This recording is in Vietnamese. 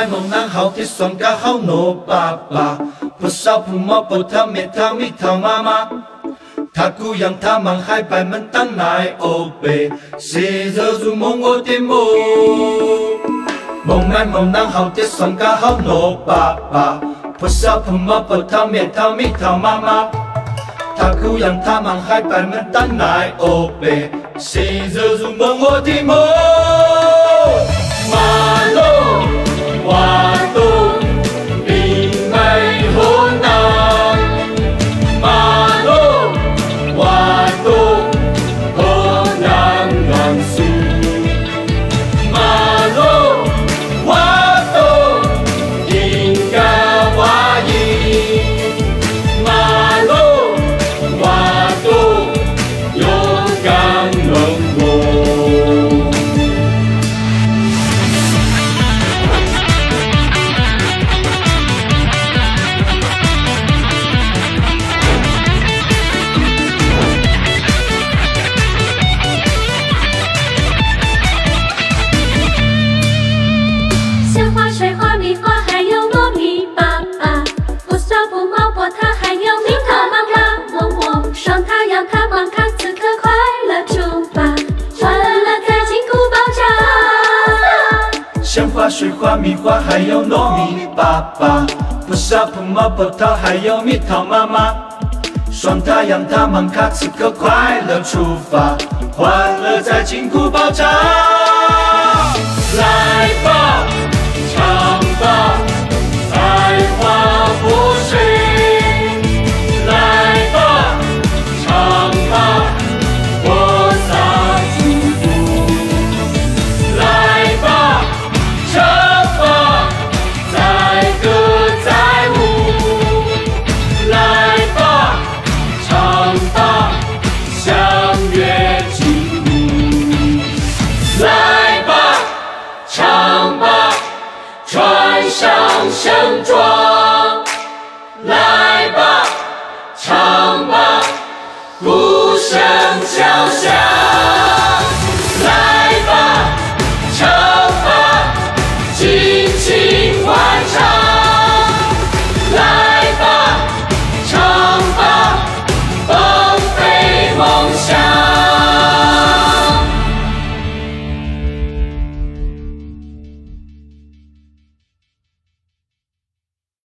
mai mong nang hau ti son ka hau no pa pa pu sa pu ma pu tha me tha mi tha ma ma. Tha ku yang tha mang hai pai man tan nai o pe se giờ du mong o ti mo mong mai mong nang hau ti son ka hau no pa pa pu sa pu ma pu tha me tha mi tha ma ma. Tha ku yang tha mang hai pai man tan nai o pe se giờ du mong o ti mo 水花、米花，还有糯米粑粑，不少葡萄、葡萄，还有蜜桃妈妈。双塔、羊塔、芒卡，此刻快乐出发，欢乐在金库爆炸。来吧，来吧，唱吧，穿上盛装。